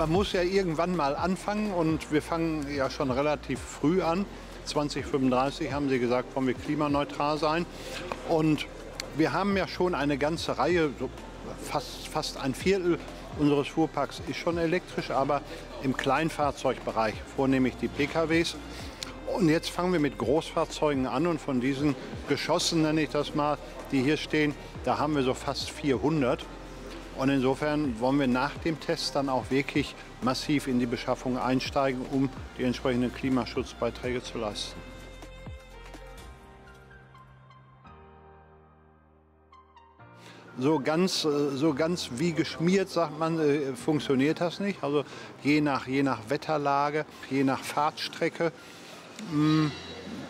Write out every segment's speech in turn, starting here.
man muss ja irgendwann mal anfangen und wir fangen ja schon relativ früh an. 2035 haben Sie gesagt, wollen wir klimaneutral sein. Und wir haben ja schon eine ganze Reihe, so fast, fast ein Viertel unseres Fuhrparks ist schon elektrisch, aber im Kleinfahrzeugbereich, vornehmlich die PKWs. Und jetzt fangen wir mit Großfahrzeugen an und von diesen Geschossen, nenne ich das mal, die hier stehen, da haben wir so fast 400. Und insofern wollen wir nach dem Test dann auch wirklich massiv in die Beschaffung einsteigen, um die entsprechenden Klimaschutzbeiträge zu leisten. So ganz, äh, so ganz wie geschmiert, sagt man, äh, funktioniert das nicht. Also je nach, je nach Wetterlage, je nach Fahrtstrecke hm,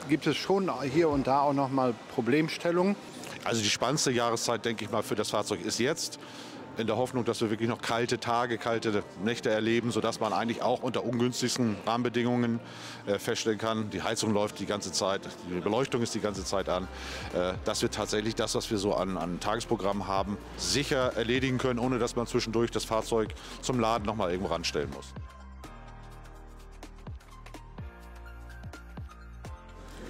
gibt es schon hier und da auch noch mal Problemstellungen. Also die spannendste Jahreszeit, denke ich mal, für das Fahrzeug ist jetzt in der Hoffnung, dass wir wirklich noch kalte Tage, kalte Nächte erleben, sodass man eigentlich auch unter ungünstigsten Rahmenbedingungen äh, feststellen kann, die Heizung läuft die ganze Zeit, die Beleuchtung ist die ganze Zeit an, äh, dass wir tatsächlich das, was wir so an, an Tagesprogramm haben, sicher erledigen können, ohne dass man zwischendurch das Fahrzeug zum Laden noch mal irgendwo ranstellen muss.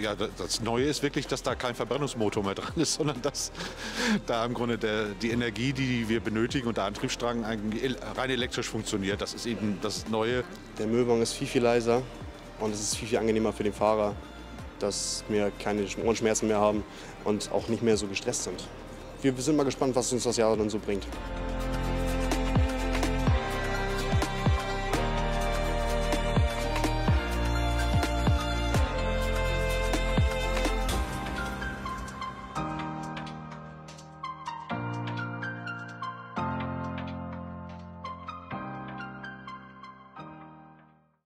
Ja, das Neue ist wirklich, dass da kein Verbrennungsmotor mehr dran ist, sondern dass da im Grunde der, die Energie, die wir benötigen und der Antriebsstrang rein elektrisch funktioniert. Das ist eben das Neue. Der Müllwagen ist viel, viel leiser und es ist viel, viel angenehmer für den Fahrer, dass wir keine Ohrenschmerzen mehr haben und auch nicht mehr so gestresst sind. Wir sind mal gespannt, was uns das Jahr dann so bringt.